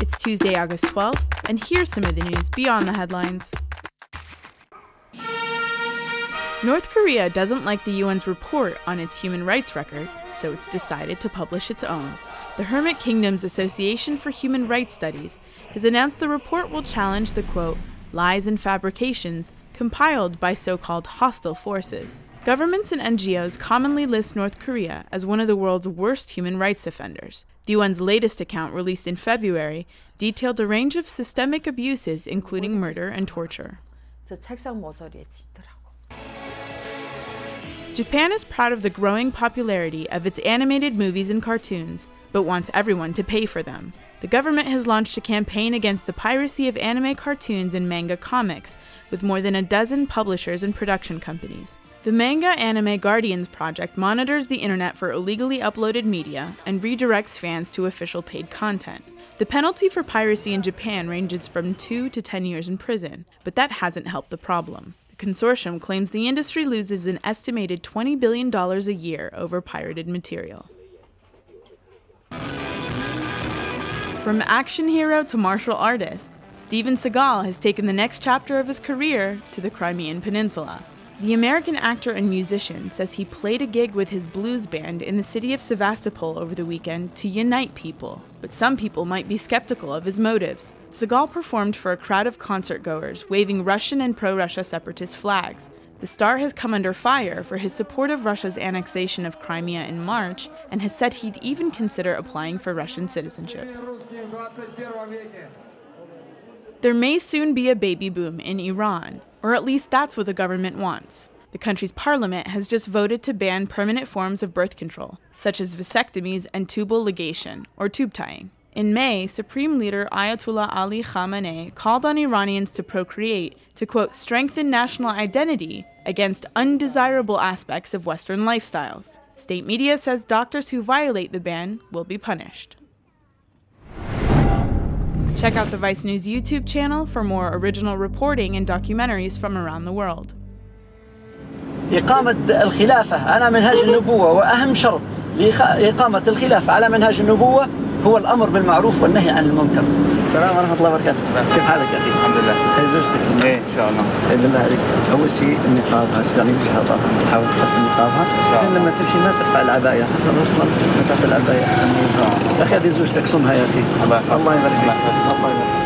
It's Tuesday, August 12th, and here's some of the news beyond the headlines. North Korea doesn't like the UN's report on its human rights record, so it's decided to publish its own. The Hermit Kingdom's Association for Human Rights Studies has announced the report will challenge the quote, lies and fabrications compiled by so called hostile forces. Governments and NGOs commonly list North Korea as one of the world's worst human rights offenders. The UN's latest account, released in February, detailed a range of systemic abuses, including murder and torture. Japan is proud of the growing popularity of its animated movies and cartoons, but wants everyone to pay for them. The government has launched a campaign against the piracy of anime cartoons and manga comics, with more than a dozen publishers and production companies. The Manga Anime Guardians project monitors the internet for illegally uploaded media and redirects fans to official paid content. The penalty for piracy in Japan ranges from 2 to 10 years in prison, but that hasn't helped the problem The consortium claims the industry loses an estimated $20 billion a year over pirated material. From action hero to martial artist, Steven Seagal has taken the next chapter of his career to the Crimean Peninsula. The American actor and musician says he played a gig with his blues band in the city of Sevastopol over the weekend to unite people, but some people might be skeptical of his motives. Seagal performed for a crowd of concertgoers, waving Russian and pro Russia separatist flags. The star has come under fire for his support of Russia's annexation of Crimea in March and has said he'd even consider applying for Russian citizenship. There may soon be a baby boom in Iran, or at least that's what the government wants. The country's parliament has just voted to ban permanent forms of birth control, such as vasectomies and tubal ligation, or tube tying. In May, Supreme Leader Ayatollah Ali Khamenei called on Iranians to procreate to, quote, strengthen national identity against undesirable aspects of Western lifestyles. State media says doctors who violate the ban will be punished. Check out the Vice News YouTube channel for more original reporting and documentaries from around the world. إقامة الخلافة على منهج النبوة وأهم شرط لإقامة الخلافة على منهج النبوة هو الأمر بالمعروف والنهي عن المنكر. السلام ورحمة الله وبركاته. كيف حالك يا؟ الحمد لله. هي زوجتك؟ إيه إن شاء الله. بإذن الله عليك. أول شيء النقاب يعني وجهها تحاول تحسن نقابها. شاء الله. لما تمشي ما ترفع العباية، حسن أصلا تحت العباية. يا أخي هذه زوجتك صمها يا أخي. الله يبارك فيك. الله يبارك